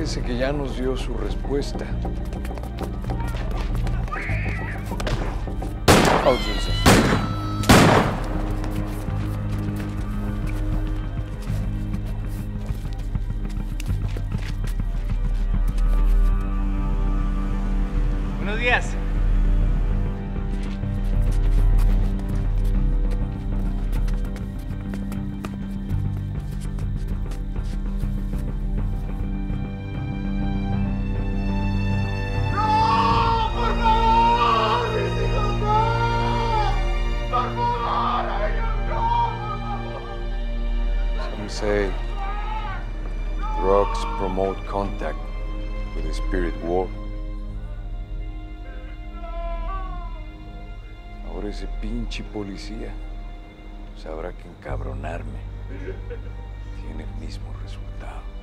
Parece que ya nos dio su respuesta. Oh, Jesus. Buenos días. Say drugs promote contact with the spirit world. Ahora ese pinche policía sabrá que encabronarme tiene el mismo resultado.